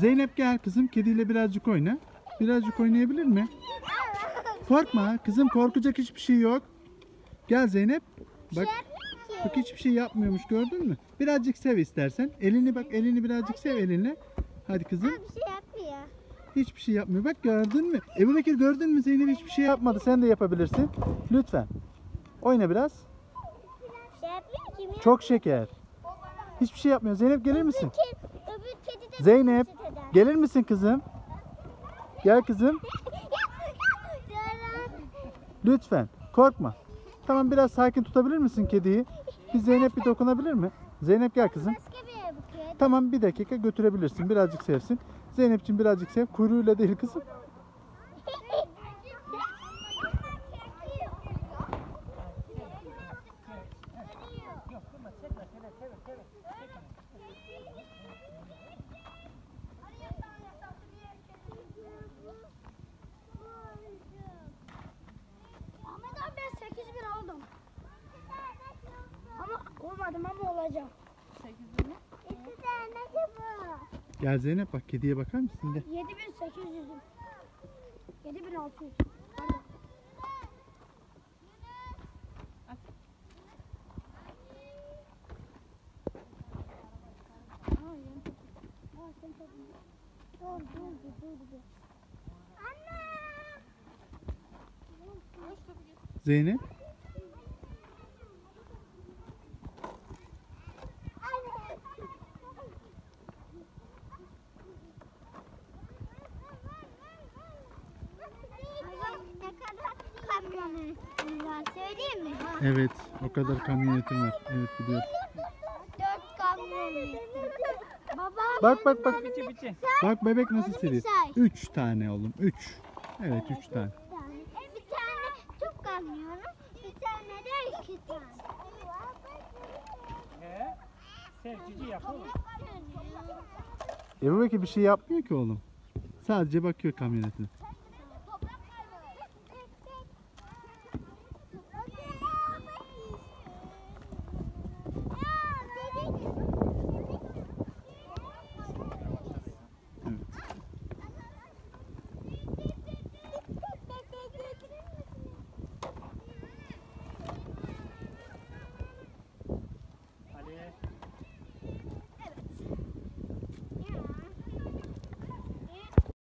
Zeynep gel kızım kediyle birazcık oyna. Birazcık oynayabilir mi? Korkma kızım korkacak hiçbir şey yok. Gel Zeynep. Bak bak hiçbir şey yapmıyormuş gördün mü? Birazcık sev istersen. Elini bak elini birazcık sev elinle. Hadi kızım. Bir şey yapmıyor. Hiçbir şey yapmıyor. Bak gördün mü? Ebu Bekir gördün mü Zeynep hiçbir şey yapmadı. Sen de yapabilirsin. Lütfen. Oyna biraz. Bir şey. Çok şeker. Hiçbir şey yapmıyor. Zeynep gelir misin? Zeynep. Gelir misin kızım? Gel kızım. Lütfen. Korkma. Tamam biraz sakin tutabilir misin kediyi? Bir Zeynep bir dokunabilir mi? Zeynep gel kızım. Tamam bir dakika götürebilirsin. Birazcık sevsin. Zeynep'ciğim birazcık sev. Kuyruğuyla değil kızım. olmadım ama olacağım. 8 bin mi? İki tane bu. Gel Zeynep bak kediye bakar mısın? Gel. 7800'üm. 7600. Zeynep. Ne kadar kamyonetim var söyleyeyim mi? Evet o kadar kamyonetim var. Evet biliyorum. Dört kamyonetim. Baba. Bak bak bak. Biçi biçi. Bak bebek nasıl bir seviyor. say. Üç tane oğlum. Üç. Evet üç tane. Bir tane tüp kamyonu, bir tane de iki tane. He. Sevcici yap oğlum. Ebu Bekir bir şey yapmıyor ki oğlum. Sadece bakıyor kamyonetine.